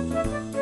Música